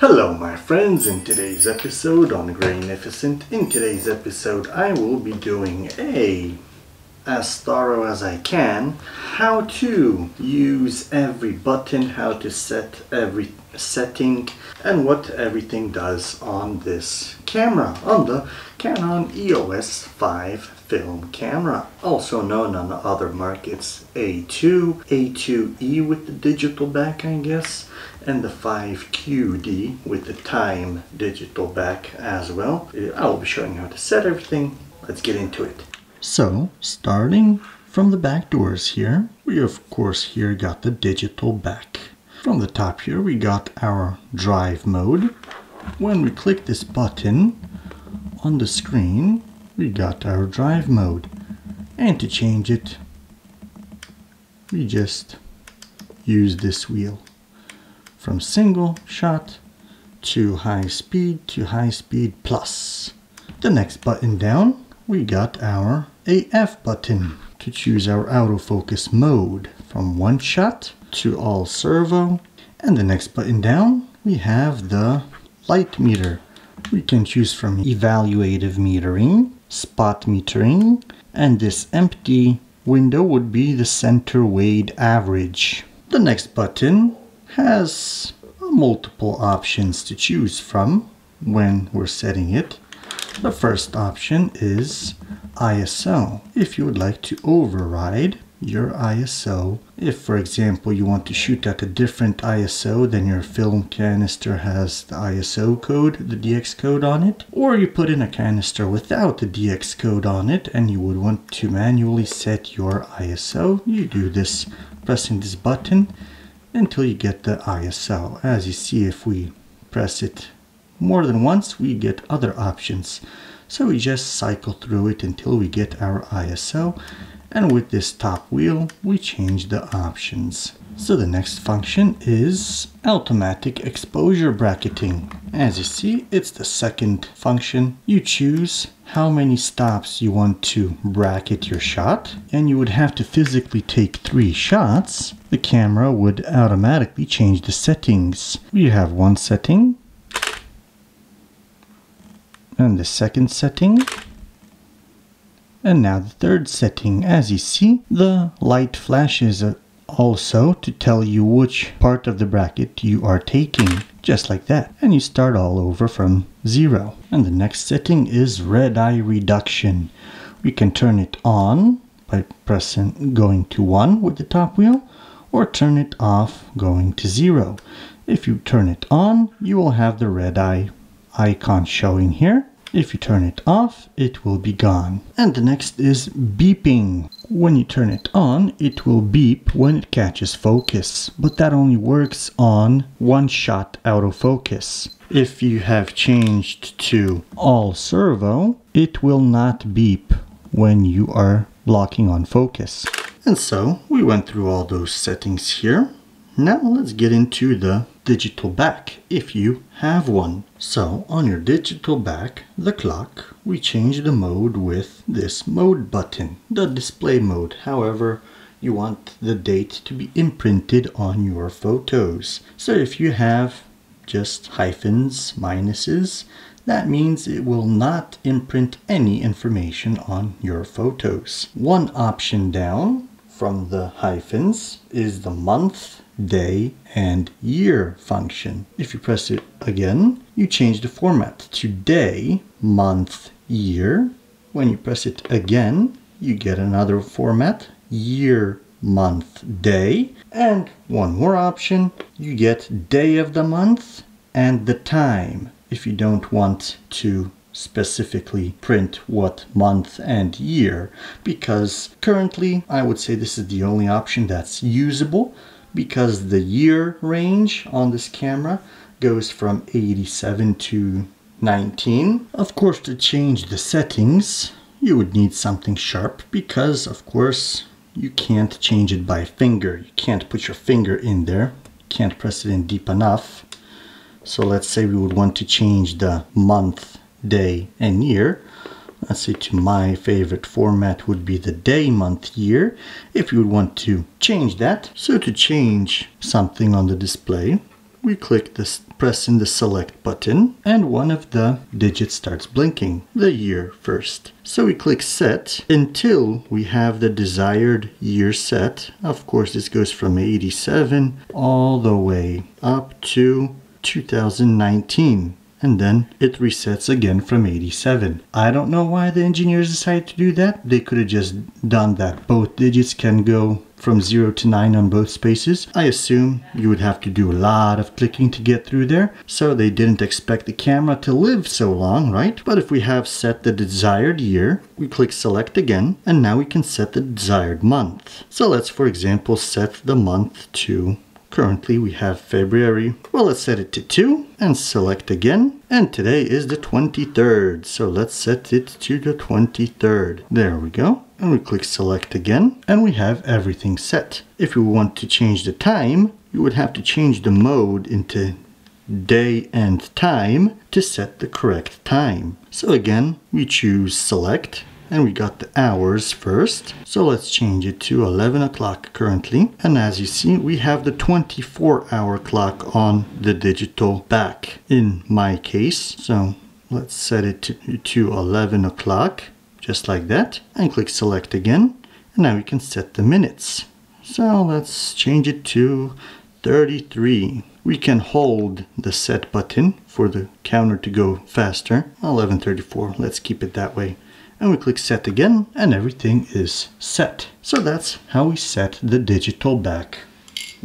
Hello my friends, in today's episode on Grainificent, in today's episode I will be doing a, as thorough as I can, how to use every button, how to set every setting and what everything does on this camera, on the Canon EOS 5 film camera, also known on the other markets A2, A2E with the digital back I guess, and the 5QD with the time digital back as well. I'll be showing you how to set everything. Let's get into it. So, starting from the back doors here, we of course here got the digital back. From the top here we got our drive mode. When we click this button on the screen we got our drive mode and to change it we just use this wheel from single shot to high speed to high speed plus. The next button down we got our AF button to choose our autofocus mode from one shot to all servo. And the next button down, we have the light meter. We can choose from evaluative metering, spot metering, and this empty window would be the center weighted average. The next button has multiple options to choose from when we're setting it. The first option is ISO. If you would like to override your ISO. If, for example, you want to shoot at a different ISO than your film canister has the ISO code, the DX code on it, or you put in a canister without the DX code on it and you would want to manually set your ISO, you do this pressing this button until you get the ISO. As you see, if we press it more than once, we get other options. So we just cycle through it until we get our ISO and with this top wheel we change the options. So the next function is automatic exposure bracketing. As you see, it's the second function. You choose how many stops you want to bracket your shot and you would have to physically take three shots. The camera would automatically change the settings. We have one setting and the second setting and now the third setting, as you see, the light flashes uh, also to tell you which part of the bracket you are taking, just like that. And you start all over from zero. And the next setting is red eye reduction. We can turn it on by pressing going to one with the top wheel or turn it off going to zero. If you turn it on, you will have the red eye icon showing here if you turn it off, it will be gone. And the next is beeping. When you turn it on, it will beep when it catches focus, but that only works on one-shot autofocus. If you have changed to all servo, it will not beep when you are locking on focus. And so we went through all those settings here. Now let's get into the digital back if you have one. So on your digital back, the clock, we change the mode with this mode button, the display mode. However, you want the date to be imprinted on your photos. So if you have just hyphens, minuses, that means it will not imprint any information on your photos. One option down from the hyphens is the month day, and year function. If you press it again, you change the format to day, month, year. When you press it again, you get another format, year, month, day. And one more option, you get day of the month and the time if you don't want to specifically print what month and year because currently I would say this is the only option that's usable because the year range on this camera goes from 87 to 19. Of course, to change the settings, you would need something sharp because, of course, you can't change it by finger. You can't put your finger in there. You can't press it in deep enough. So let's say we would want to change the month, day, and year say to my favorite format would be the day, month, year, if you would want to change that. So to change something on the display, we click this, press in the select button and one of the digits starts blinking, the year first. So we click set until we have the desired year set. Of course, this goes from 87 all the way up to 2019 and then it resets again from 87. I don't know why the engineers decided to do that. They could have just done that. Both digits can go from 0 to 9 on both spaces. I assume you would have to do a lot of clicking to get through there, so they didn't expect the camera to live so long, right? But if we have set the desired year, we click select again, and now we can set the desired month. So let's, for example, set the month to Currently we have February. Well, let's set it to 2 and select again. And today is the 23rd. So let's set it to the 23rd. There we go. And we click select again and we have everything set. If we want to change the time, you would have to change the mode into day and time to set the correct time. So again, we choose select and we got the hours first. So let's change it to 11 o'clock currently. And as you see, we have the 24 hour clock on the digital back in my case. So let's set it to, to 11 o'clock, just like that, and click select again. And now we can set the minutes. So let's change it to 33. We can hold the set button for the counter to go faster. 1134, let's keep it that way and we click set again and everything is set. So that's how we set the digital back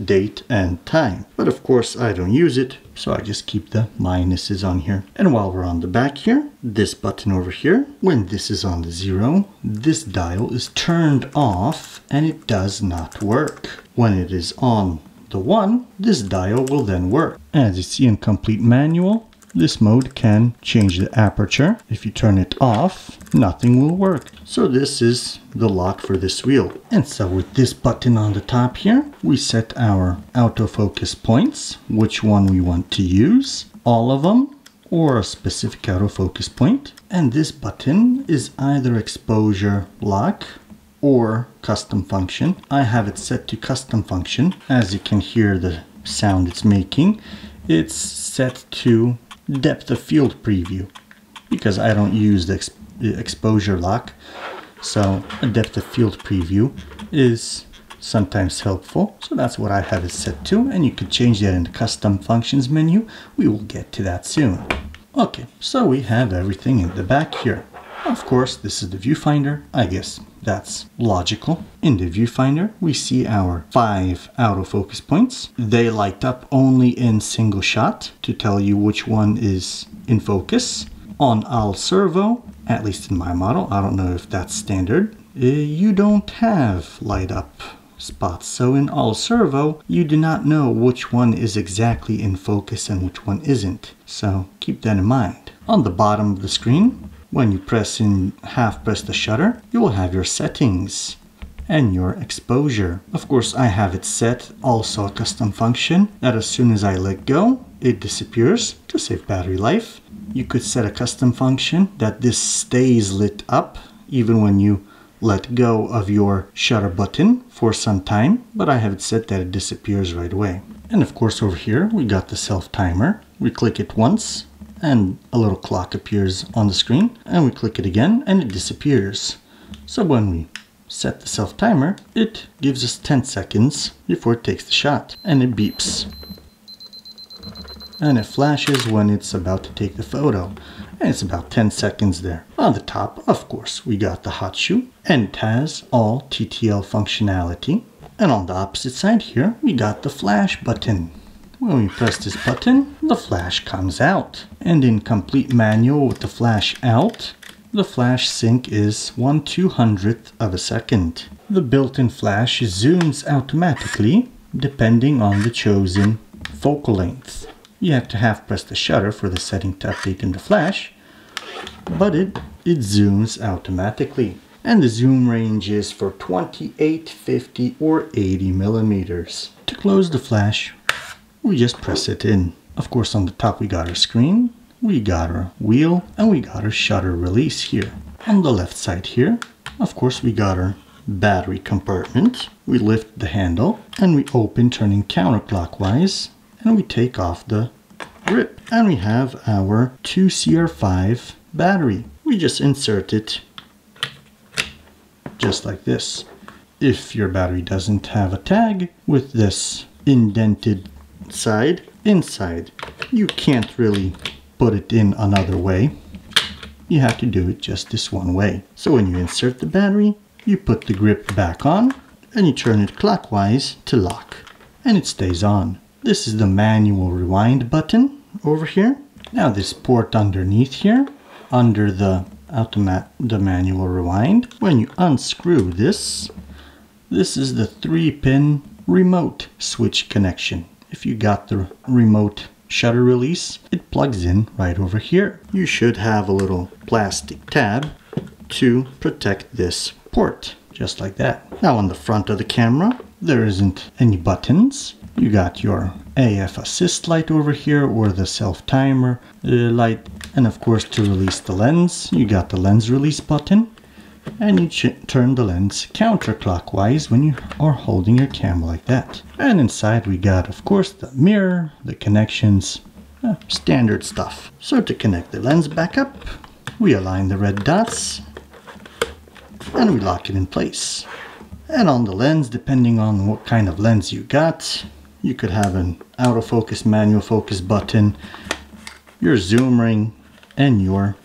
date and time. But of course I don't use it, so I just keep the minuses on here. And while we're on the back here, this button over here, when this is on the zero, this dial is turned off and it does not work. When it is on the one, this dial will then work. As you see in complete manual, this mode can change the aperture. If you turn it off, nothing will work. So this is the lock for this wheel. And so with this button on the top here, we set our autofocus points, which one we want to use, all of them, or a specific autofocus point. And this button is either exposure lock or custom function. I have it set to custom function. As you can hear the sound it's making, it's set to depth of field preview because I don't use the, the exposure lock. So a depth of field preview is sometimes helpful. So that's what I have it set to and you can change that in the custom functions menu. We will get to that soon. Okay, so we have everything in the back here. Of course, this is the viewfinder. I guess that's logical. In the viewfinder, we see our five autofocus points. They light up only in single shot to tell you which one is in focus. On all servo, at least in my model, I don't know if that's standard, uh, you don't have light up spots. So in all servo, you do not know which one is exactly in focus and which one isn't. So keep that in mind. On the bottom of the screen, when you press in half press the shutter, you will have your settings and your exposure. Of course, I have it set also a custom function that as soon as I let go, it disappears to save battery life. You could set a custom function that this stays lit up even when you let go of your shutter button for some time, but I have it set that it disappears right away. And of course over here, we got the self timer. We click it once and a little clock appears on the screen and we click it again and it disappears. So when we set the self timer, it gives us 10 seconds before it takes the shot and it beeps. And it flashes when it's about to take the photo. And it's about 10 seconds there. On the top, of course, we got the hot shoe and it has all TTL functionality. And on the opposite side here, we got the flash button. When we press this button, the flash comes out. And in complete manual with the flash out, the flash sync is 1 200th of a second. The built-in flash zooms automatically depending on the chosen focal length. You have to half press the shutter for the setting to update in the flash, but it, it zooms automatically. And the zoom range is for 28, 50, or 80 millimeters. To close the flash, we just press it in. Of course on the top we got our screen, we got our wheel, and we got our shutter release here. On the left side here, of course we got our battery compartment. We lift the handle and we open turning counterclockwise and we take off the grip. And we have our 2CR5 battery. We just insert it just like this. If your battery doesn't have a tag with this indented side inside, you can't really put it in another way. You have to do it just this one way. So when you insert the battery, you put the grip back on and you turn it clockwise to lock and it stays on. This is the manual rewind button over here. Now this port underneath here, under the automat the manual rewind. When you unscrew this, this is the three pin remote switch connection. If you got the remote shutter release, it plugs in right over here. You should have a little plastic tab to protect this port, just like that. Now on the front of the camera, there isn't any buttons. You got your AF assist light over here or the self timer uh, light and of course to release the lens you got the lens release button and you turn the lens counterclockwise when you are holding your camera like that. And inside we got of course the mirror, the connections, uh, standard stuff. So to connect the lens back up, we align the red dots and we lock it in place. And on the lens, depending on what kind of lens you got, you could have an autofocus manual focus button, your zoom ring, and your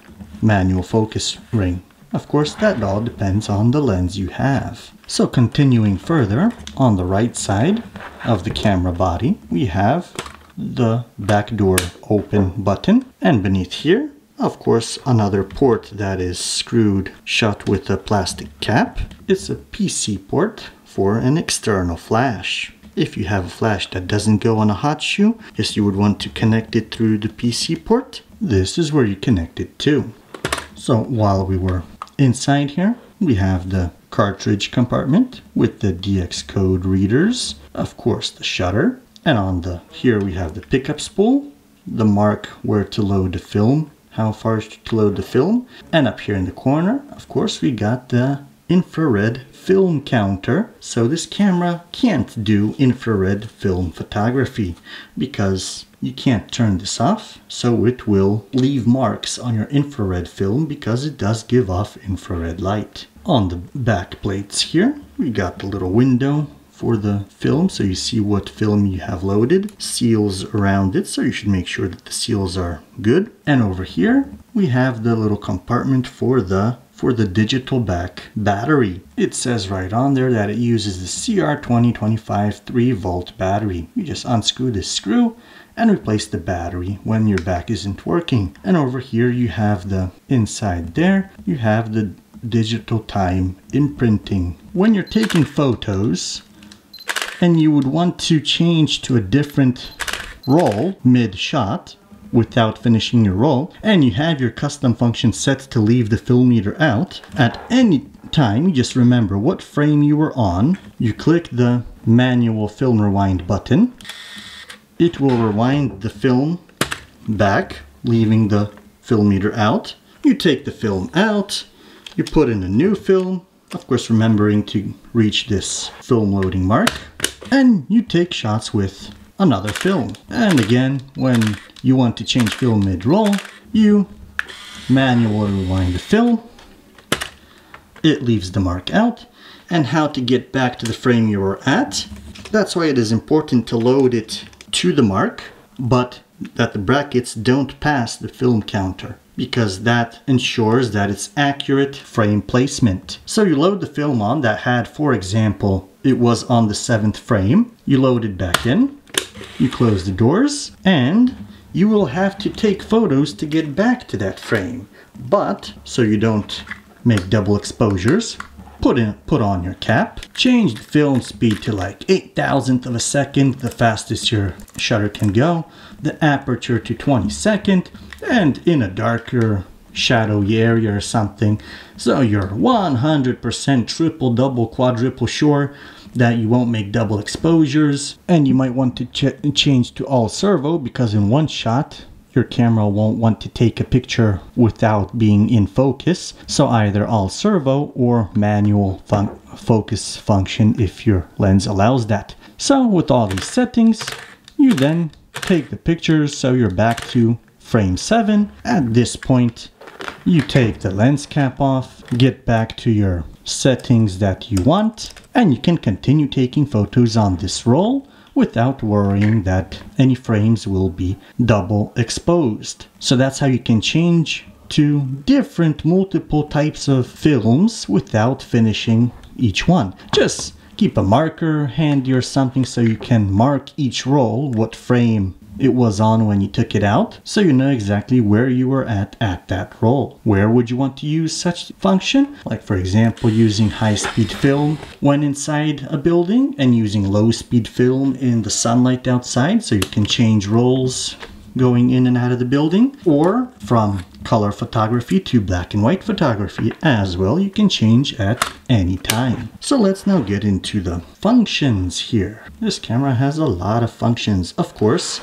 manual focus ring. Of course, that all depends on the lens you have. So continuing further, on the right side of the camera body, we have the back door open button. And beneath here, of course, another port that is screwed shut with a plastic cap. It's a PC port for an external flash. If you have a flash that doesn't go on a hot shoe, yes, you would want to connect it through the PC port. This is where you connect it to. So while we were inside here, we have the cartridge compartment with the DX code readers, of course the shutter, and on the here we have the pickup spool, the mark where to load the film, how far to load the film, and up here in the corner, of course, we got the infrared film counter. So this camera can't do infrared film photography because you can't turn this off. So it will leave marks on your infrared film because it does give off infrared light. On the back plates here, we got the little window for the film so you see what film you have loaded seals around it so you should make sure that the seals are good and over here we have the little compartment for the for the digital back battery. It says right on there that it uses the CR2025 3 volt battery. You just unscrew this screw and replace the battery when your back isn't working. And over here you have the inside there, you have the digital time imprinting. When you're taking photos and you would want to change to a different roll mid shot, without finishing your roll, and you have your custom function set to leave the film leader out, at any time, you just remember what frame you were on, you click the manual film rewind button, it will rewind the film back, leaving the film leader out. You take the film out, you put in a new film, of course remembering to reach this film loading mark, and you take shots with another film. And again, when you want to change film mid-roll, you manually rewind the film. It leaves the mark out. And how to get back to the frame you were at. That's why it is important to load it to the mark, but that the brackets don't pass the film counter because that ensures that it's accurate frame placement. So you load the film on that had, for example, it was on the seventh frame. You load it back in, you close the doors, and you will have to take photos to get back to that frame. But, so you don't make double exposures, put in put on your cap, change the film speed to like 8 thousandth of a second, the fastest your shutter can go, the aperture to 20 second, and in a darker shadowy area or something. So you're 100% triple, double, quadruple sure that you won't make double exposures and you might want to ch change to all servo because in one shot your camera won't want to take a picture without being in focus so either all servo or manual fun focus function if your lens allows that so with all these settings you then take the pictures so you're back to frame 7. At this point, you take the lens cap off, get back to your settings that you want, and you can continue taking photos on this roll without worrying that any frames will be double exposed. So that's how you can change to different multiple types of films without finishing each one. Just keep a marker handy or something so you can mark each roll what frame it was on when you took it out so you know exactly where you were at at that roll. Where would you want to use such function? Like for example using high speed film when inside a building and using low speed film in the sunlight outside so you can change rolls going in and out of the building or from color photography to black and white photography as well you can change at any time. So let's now get into the functions here. This camera has a lot of functions. Of course,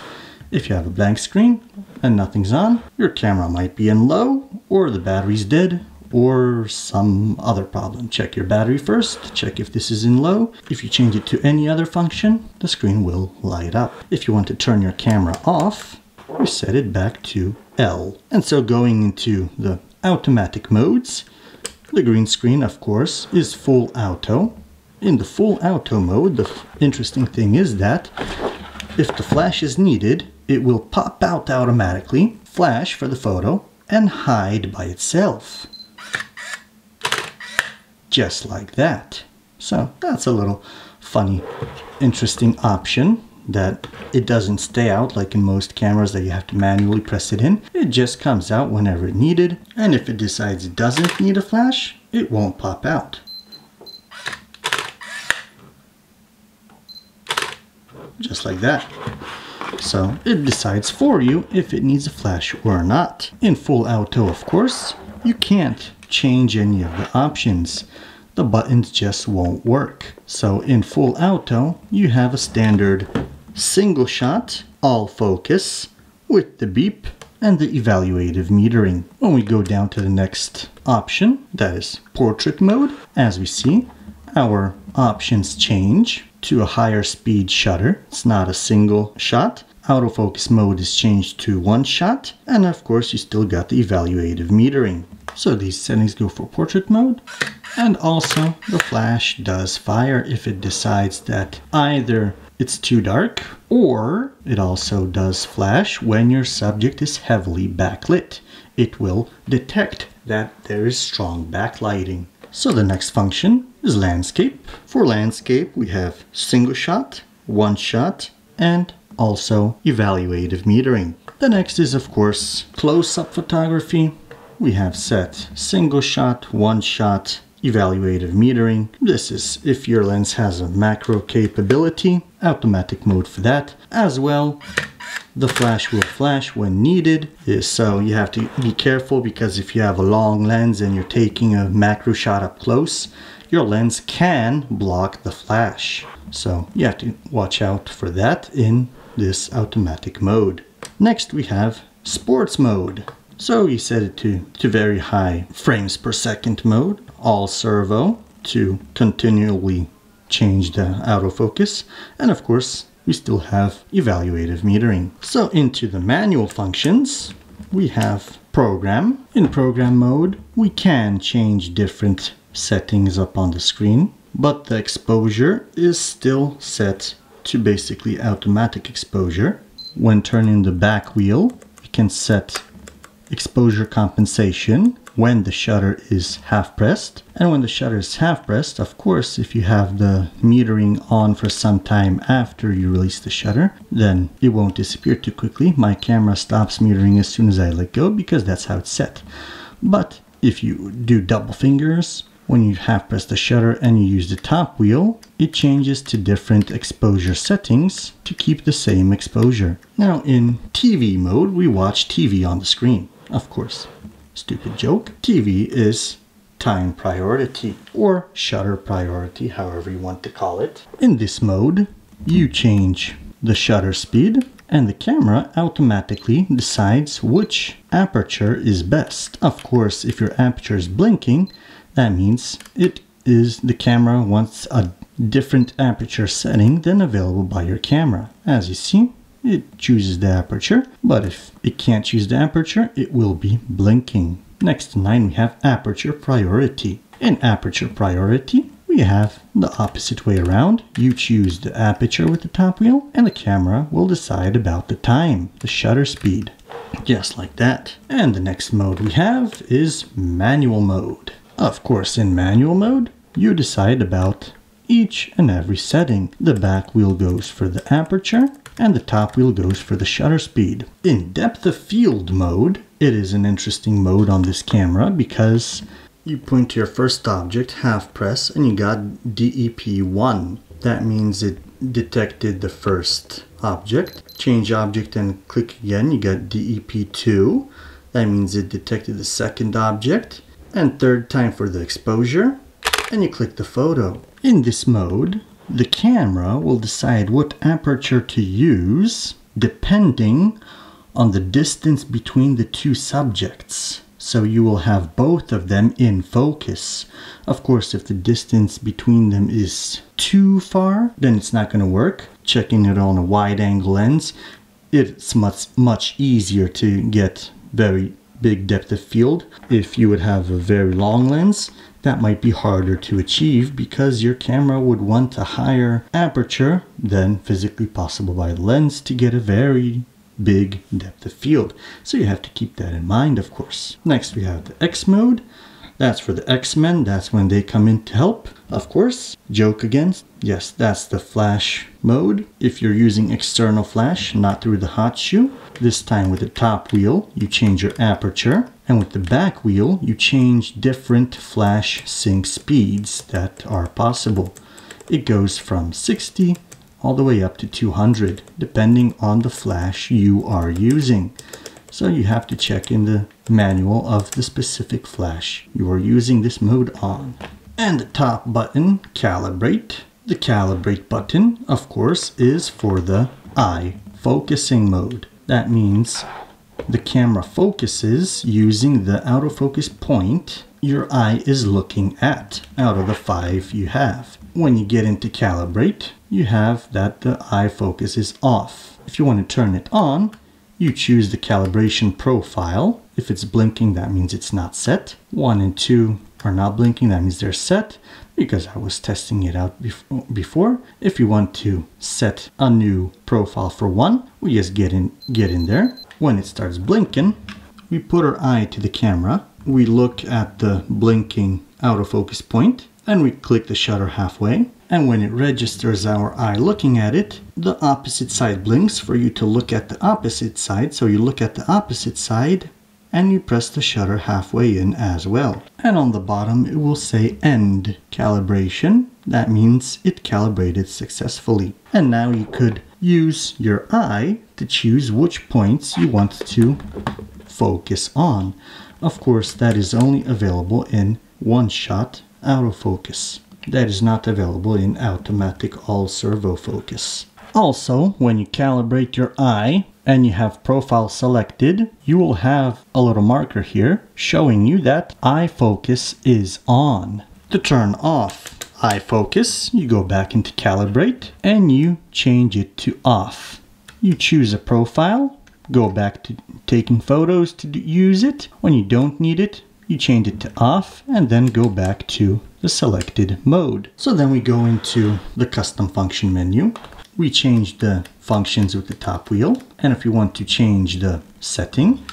if you have a blank screen and nothing's on, your camera might be in low or the battery's dead or some other problem. Check your battery first, check if this is in low. If you change it to any other function, the screen will light up. If you want to turn your camera off, we set it back to L. And so going into the automatic modes, the green screen, of course, is full auto. In the full auto mode, the interesting thing is that if the flash is needed, it will pop out automatically, flash for the photo, and hide by itself. Just like that. So that's a little funny, interesting option that it doesn't stay out like in most cameras that you have to manually press it in. It just comes out whenever it needed. And if it decides it doesn't need a flash, it won't pop out. Just like that. So it decides for you if it needs a flash or not. In full auto, of course, you can't change any of the options the buttons just won't work. So in full auto, you have a standard single shot, all focus, with the beep and the evaluative metering. When we go down to the next option, that is portrait mode, as we see, our options change to a higher speed shutter. It's not a single shot. Autofocus mode is changed to one shot. And of course, you still got the evaluative metering. So these settings go for portrait mode. And also the flash does fire if it decides that either it's too dark, or it also does flash when your subject is heavily backlit. It will detect that there is strong backlighting. So the next function is landscape. For landscape, we have single shot, one shot, and also evaluative metering. The next is of course close-up photography. We have set single shot, one shot, evaluative metering. This is if your lens has a macro capability, automatic mode for that. As well, the flash will flash when needed. So you have to be careful because if you have a long lens and you're taking a macro shot up close, your lens can block the flash. So you have to watch out for that in this automatic mode. Next we have sports mode. So you set it to, to very high frames per second mode all servo to continually change the autofocus. And of course, we still have evaluative metering. So into the manual functions, we have program. In program mode, we can change different settings up on the screen, but the exposure is still set to basically automatic exposure. When turning the back wheel, you can set exposure compensation when the shutter is half pressed. And when the shutter is half pressed, of course, if you have the metering on for some time after you release the shutter, then it won't disappear too quickly. My camera stops metering as soon as I let go because that's how it's set. But if you do double fingers, when you half press the shutter and you use the top wheel, it changes to different exposure settings to keep the same exposure. Now in TV mode, we watch TV on the screen, of course. Stupid joke. TV is time priority or shutter priority, however you want to call it. In this mode, you change the shutter speed and the camera automatically decides which aperture is best. Of course, if your aperture is blinking, that means it is the camera wants a different aperture setting than available by your camera. As you see, it chooses the aperture, but if it can't choose the aperture, it will be blinking. Next to 9 we have aperture priority. In aperture priority, we have the opposite way around. You choose the aperture with the top wheel and the camera will decide about the time, the shutter speed. Just like that. And the next mode we have is manual mode. Of course, in manual mode, you decide about each and every setting. The back wheel goes for the aperture and the top wheel goes for the shutter speed. In depth of field mode, it is an interesting mode on this camera because you point to your first object, half press, and you got DEP1. That means it detected the first object. Change object and click again, you got DEP2. That means it detected the second object. And third time for the exposure, and you click the photo. In this mode, the camera will decide what aperture to use depending on the distance between the two subjects. So you will have both of them in focus. Of course, if the distance between them is too far, then it's not going to work. Checking it on a wide angle lens, it's much, much easier to get very big depth of field. If you would have a very long lens, that might be harder to achieve because your camera would want a higher aperture than physically possible by the lens to get a very big depth of field. So you have to keep that in mind, of course. Next, we have the X mode. That's for the X-Men. That's when they come in to help. Of course, joke again. Yes, that's the flash mode. If you're using external flash, not through the hot shoe. This time with the top wheel, you change your aperture. And with the back wheel, you change different flash sync speeds that are possible. It goes from 60 all the way up to 200 depending on the flash you are using. So you have to check in the manual of the specific flash you are using this mode on. And the top button, calibrate. The calibrate button, of course, is for the eye focusing mode. That means the camera focuses using the autofocus point your eye is looking at out of the five you have. When you get into calibrate, you have that the eye focus is off. If you want to turn it on, you choose the calibration profile. If it's blinking, that means it's not set. One and two are not blinking, that means they're set because I was testing it out before. If you want to set a new profile for one, we just get in, get in there. When it starts blinking, we put our eye to the camera. We look at the blinking autofocus point and we click the shutter halfway. And when it registers our eye looking at it, the opposite side blinks for you to look at the opposite side. So you look at the opposite side and you press the shutter halfway in as well. And on the bottom it will say end calibration. That means it calibrated successfully. And now you could use your eye to choose which points you want to focus on. Of course, that is only available in one shot autofocus. That is not available in automatic all servo focus. Also, when you calibrate your eye and you have profile selected, you will have a little marker here showing you that eye focus is on. To turn off eye focus, you go back into calibrate and you change it to off. You choose a profile, go back to taking photos to use it. When you don't need it, you change it to off and then go back to the selected mode. So then we go into the custom function menu. We change the functions with the top wheel. And if you want to change the setting,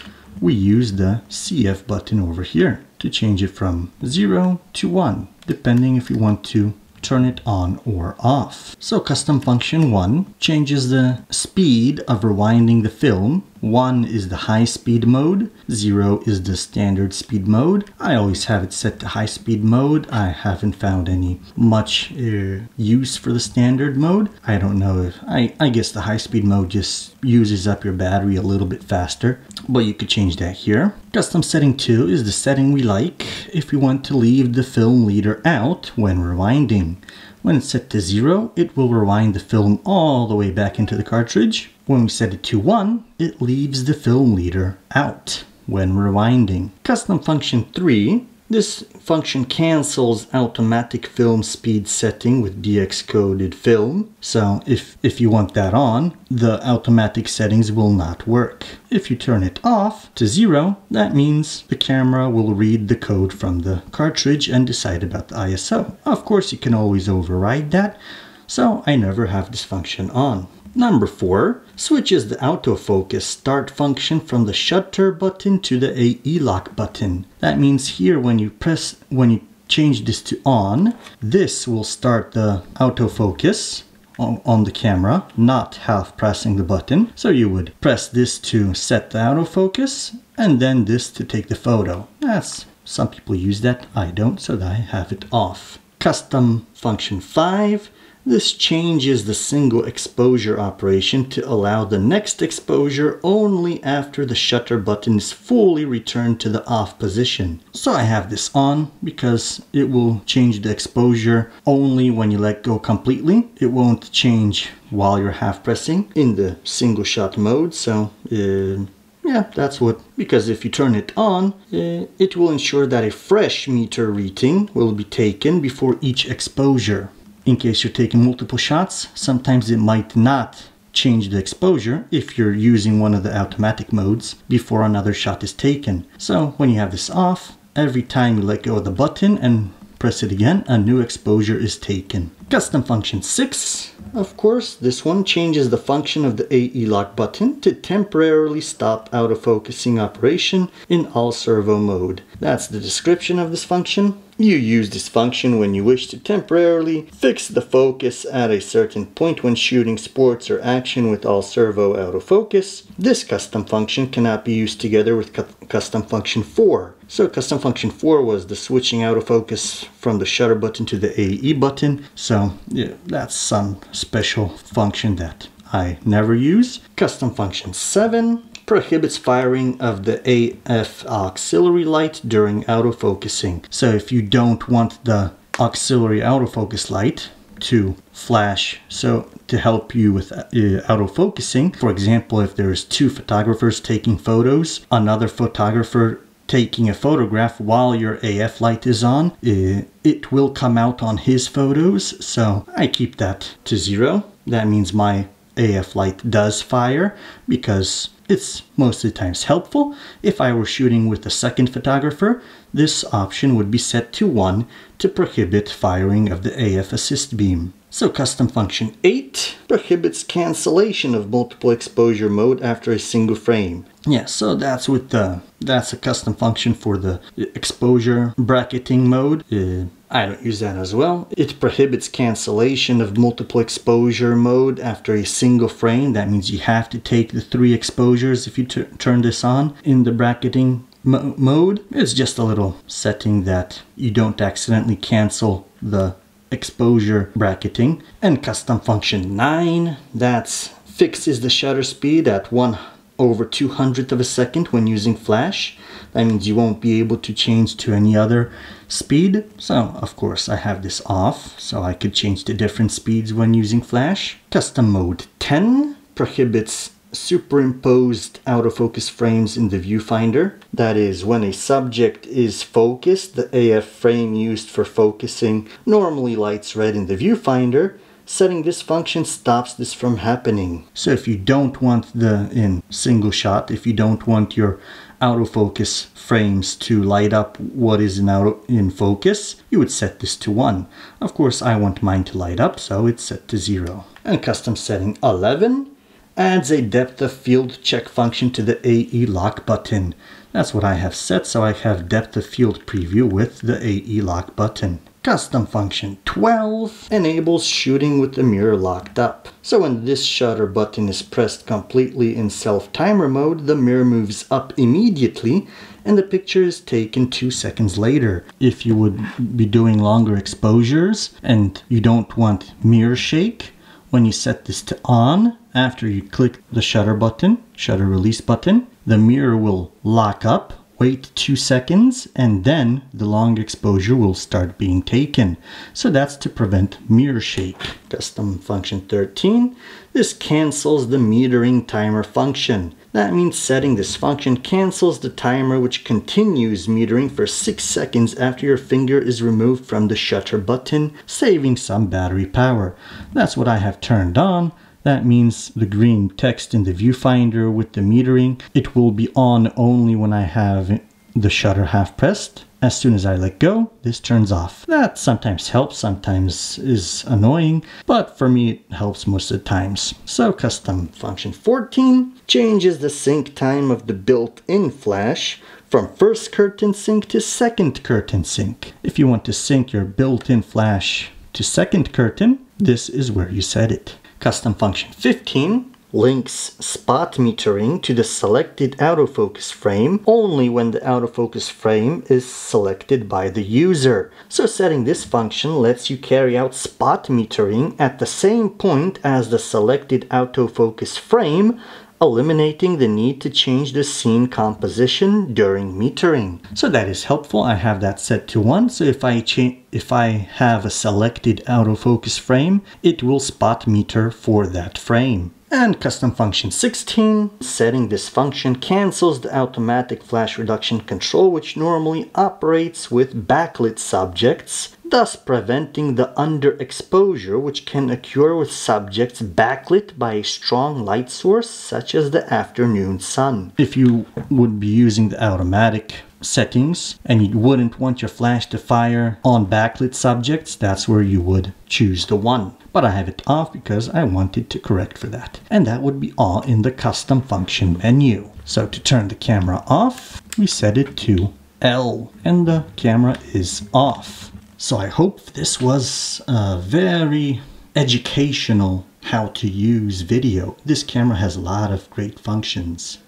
we use the CF button over here to change it from 0 to 1, depending if you want to turn it on or off. So custom function 1 changes the speed of rewinding the film. 1 is the high speed mode, 0 is the standard speed mode. I always have it set to high speed mode. I haven't found any much uh, use for the standard mode. I don't know if, I, I guess the high speed mode just uses up your battery a little bit faster, but you could change that here. Custom setting 2 is the setting we like if we want to leave the film leader out when rewinding. When it's set to 0, it will rewind the film all the way back into the cartridge. When we set it to 1, it leaves the film leader out when rewinding. Custom function 3 This function cancels automatic film speed setting with DX coded film. So if, if you want that on, the automatic settings will not work. If you turn it off to zero, that means the camera will read the code from the cartridge and decide about the ISO. Of course, you can always override that. So I never have this function on. Number 4 switches the autofocus start function from the shutter button to the AE lock button. That means here when you press, when you change this to on, this will start the autofocus on, the camera, not half pressing the button. So you would press this to set the autofocus and then this to take the photo. That's some people use that, I don't, so I have it off. Custom function 5 this changes the single exposure operation to allow the next exposure only after the shutter button is fully returned to the off position. So I have this on because it will change the exposure only when you let go completely. It won't change while you're half pressing in the single shot mode. So uh, yeah, that's what, because if you turn it on, uh, it will ensure that a fresh meter reading will be taken before each exposure in case you're taking multiple shots, sometimes it might not change the exposure if you're using one of the automatic modes before another shot is taken. So when you have this off, every time you let go of the button and press it again, a new exposure is taken. Custom function 6, of course, this one changes the function of the AE lock button to temporarily stop autofocusing operation in all servo mode. That's the description of this function. You use this function when you wish to temporarily fix the focus at a certain point when shooting sports or action with all servo autofocus. This custom function cannot be used together with cu custom function 4. So custom function 4 was the switching out of autofocus from the shutter button to the AE button. So yeah, that's some special function that I never use. Custom function 7 prohibits firing of the AF auxiliary light during autofocusing. So if you don't want the auxiliary autofocus light to flash so to help you with uh, autofocusing for example if there's two photographers taking photos another photographer taking a photograph while your AF light is on, uh, it will come out on his photos. So I keep that to zero. That means my AF light does fire because it's most of the times helpful. If I were shooting with a second photographer, this option would be set to 1 to prohibit firing of the AF assist beam. So custom function 8 prohibits cancellation of multiple exposure mode after a single frame. Yeah, so that's with the that's a custom function for the exposure bracketing mode. Uh, I don't use that as well. It prohibits cancellation of multiple exposure mode after a single frame. That means you have to take the three exposures if you turn this on in the bracketing mode. It's just a little setting that you don't accidentally cancel the exposure bracketing. And custom function 9, that's fixes the shutter speed at 1 over 200th of a second when using flash. That means you won't be able to change to any other speed. So of course I have this off so I could change to different speeds when using flash. Custom mode 10 prohibits superimposed autofocus frames in the viewfinder. That is, when a subject is focused, the AF frame used for focusing normally lights red in the viewfinder. Setting this function stops this from happening. So if you don't want the, in single shot, if you don't want your autofocus frames to light up what is in, auto, in focus, you would set this to 1. Of course, I want mine to light up, so it's set to 0. And custom setting 11 adds a depth of field check function to the AE lock button. That's what I have set, so I have depth of field preview with the AE lock button. Custom function 12 enables shooting with the mirror locked up. So when this shutter button is pressed completely in self-timer mode, the mirror moves up immediately and the picture is taken two seconds later. If you would be doing longer exposures and you don't want mirror shake, when you set this to on, after you click the shutter button, shutter release button, the mirror will lock up wait two seconds and then the long exposure will start being taken. So that's to prevent mirror shake. Custom function 13, this cancels the metering timer function. That means setting this function cancels the timer which continues metering for 6 seconds after your finger is removed from the shutter button, saving some battery power. That's what I have turned on. That means the green text in the viewfinder with the metering, it will be on only when I have the shutter half pressed. As soon as I let go, this turns off. That sometimes helps, sometimes is annoying, but for me it helps most of the times. So custom function 14 changes the sync time of the built-in flash from first curtain sync to second curtain sync. If you want to sync your built-in flash to second curtain, this is where you set it. Custom function 15 links spot metering to the selected autofocus frame only when the autofocus frame is selected by the user. So setting this function lets you carry out spot metering at the same point as the selected autofocus frame eliminating the need to change the scene composition during metering. So that is helpful. I have that set to 1. So if I change if I have a selected autofocus frame, it will spot meter for that frame. And custom function 16, setting this function cancels the automatic flash reduction control which normally operates with backlit subjects, thus preventing the underexposure which can occur with subjects backlit by a strong light source such as the afternoon sun. If you would be using the automatic settings and you wouldn't want your flash to fire on backlit subjects, that's where you would choose the one. But I have it off because I wanted to correct for that. And that would be all in the custom function menu. So to turn the camera off, we set it to L and the camera is off. So I hope this was a very educational how to use video. This camera has a lot of great functions.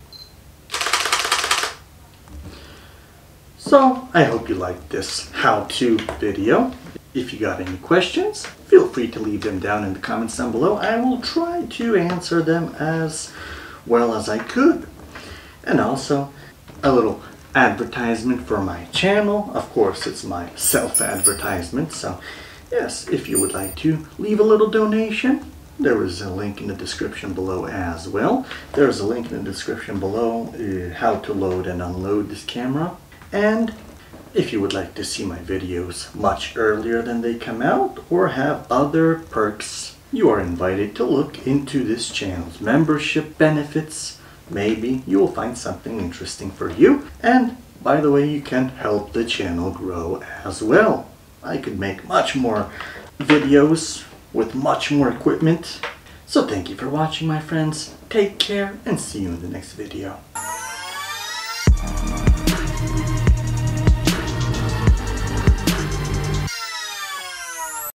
So I hope you liked this how-to video. If you got any questions, feel free to leave them down in the comments down below. I will try to answer them as well as I could. And also a little advertisement for my channel. Of course, it's my self-advertisement. So yes, if you would like to leave a little donation, there is a link in the description below as well. There is a link in the description below uh, how to load and unload this camera. And if you would like to see my videos much earlier than they come out or have other perks, you are invited to look into this channel's membership benefits. Maybe you will find something interesting for you. And by the way, you can help the channel grow as well. I could make much more videos with much more equipment. So thank you for watching my friends. Take care and see you in the next video.